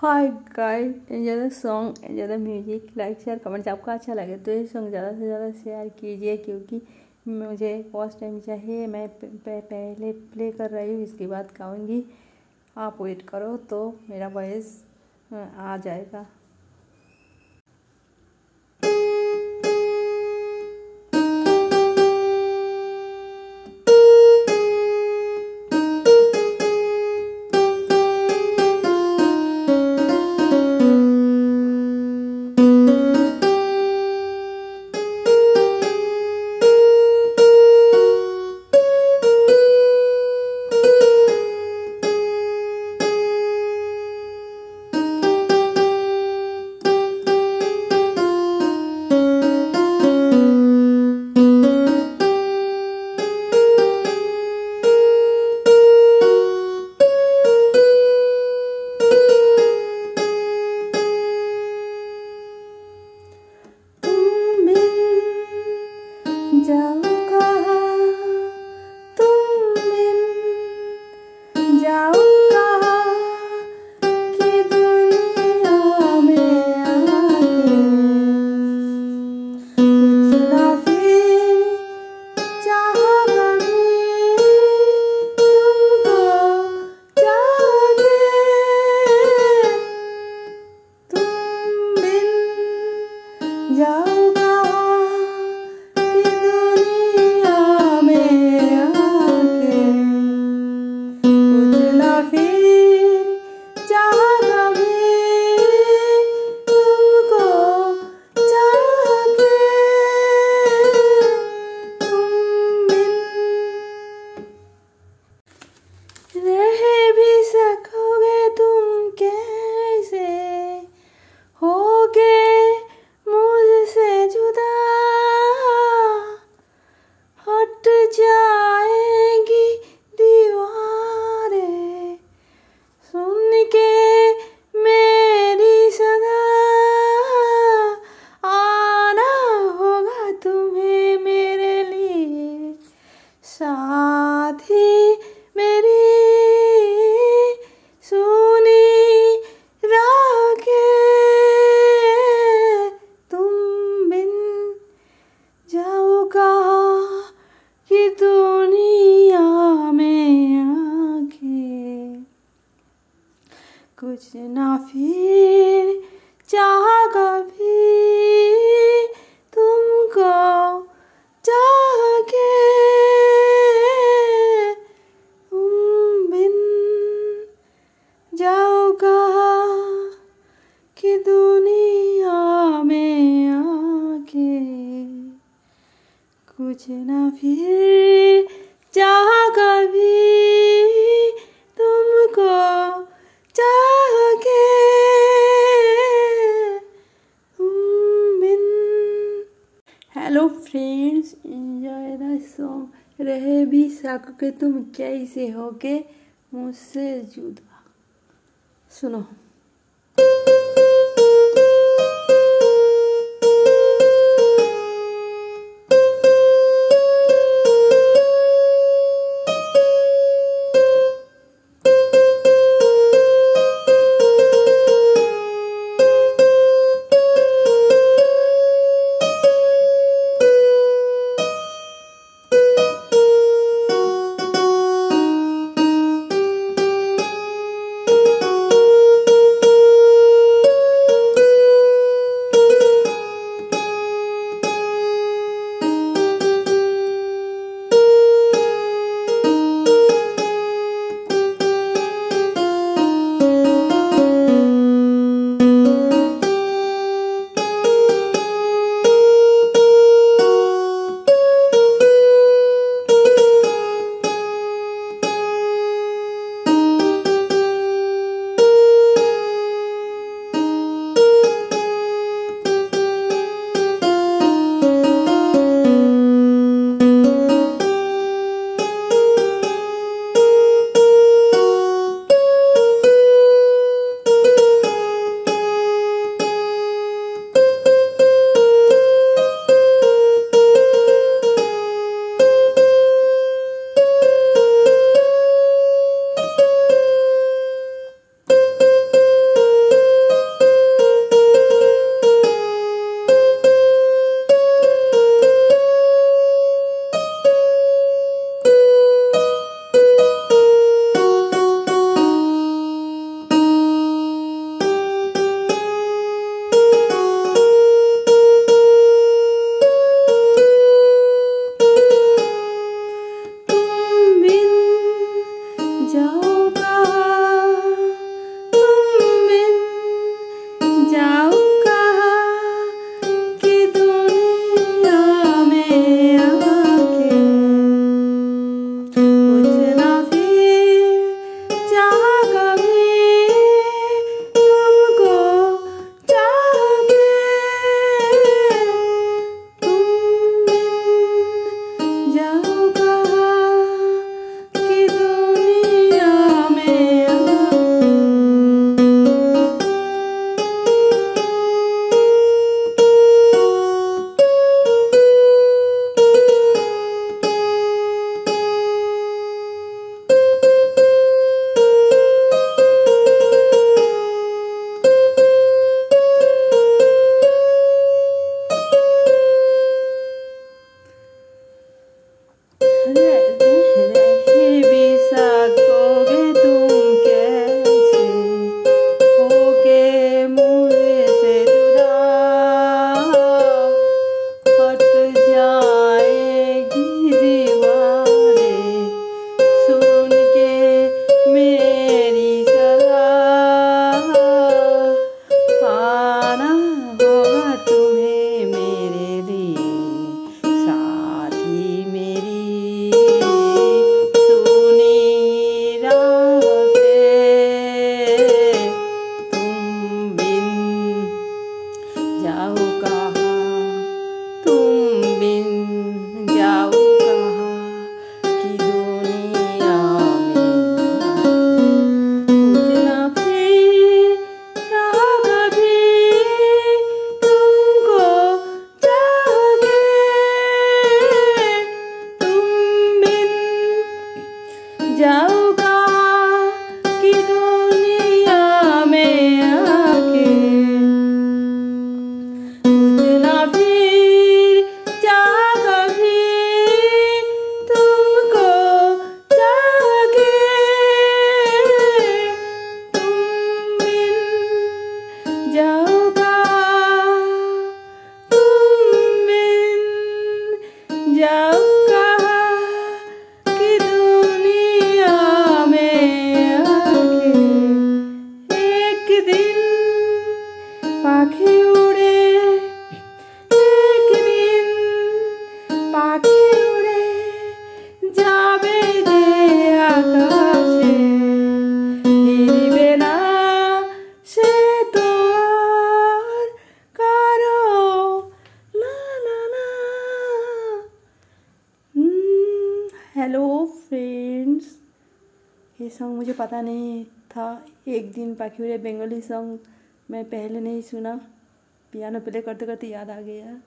Hi guys enjoy the song enjoy the music like share comment आपको अच्छा लगे तो ये सॉन्ग ज़्यादा से ज़्यादा शेयर कीजिए क्योंकि मुझे फ़र्स्ट टाइम चाहिए। मैं पहले प्ले कर रही हूँ, इसके बाद गाऊँगी। आप वेट करो तो मेरा वॉइस आ जाएगा। कुछ ना फिर चाह कभी तुमको चाह के बिन जाओगा कि दुनिया में आके कुछ ना फिर फ्रेंड्स इंजॉय द सॉन्ग रहे भी सकोगे तुम कैसे होके मुझसे जुदा। सुनो। हेलो फ्रेंड्स ये सॉन्ग मुझे पता नहीं था। एक दिन पाखी उड़े बंगाली सॉन्ग मैं पहले नहीं सुना। पियानो प्ले करते करते याद आ गया।